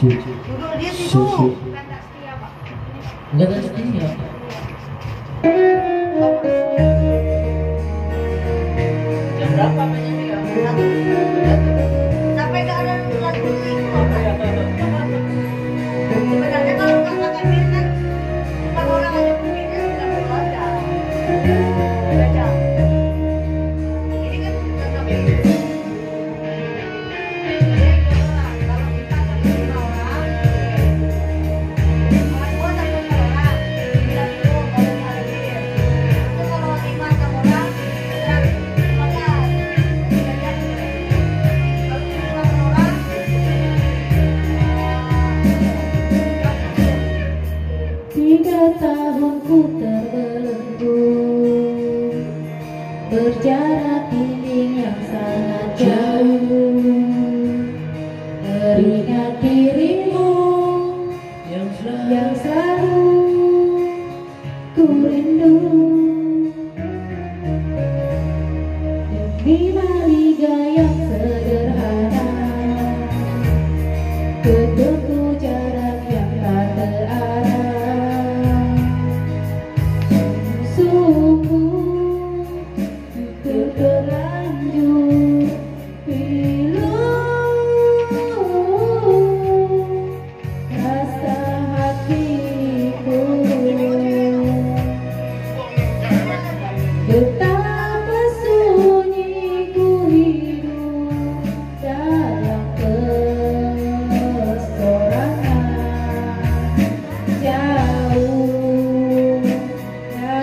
Duduk dia situ. Tak setia, Pak. Enggak ada setia. Jam berapa? ku terbelenggu Berjarak dinding yang sangat jauh. Teringat dirimu yang selalu, yang selalu ku rindu Demi Maria yang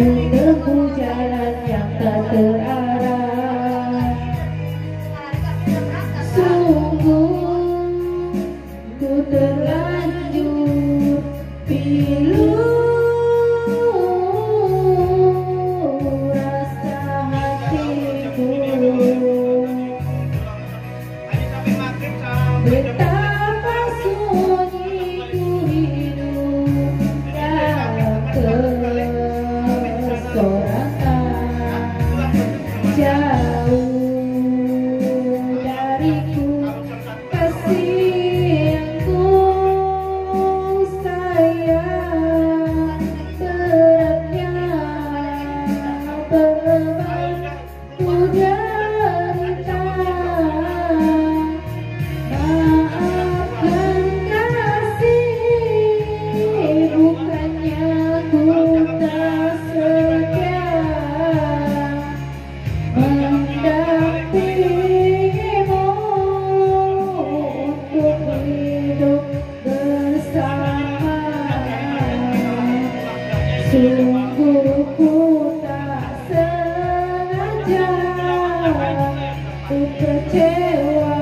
tươi nước vui cha lan nhạc ta từ ai? Raja Putra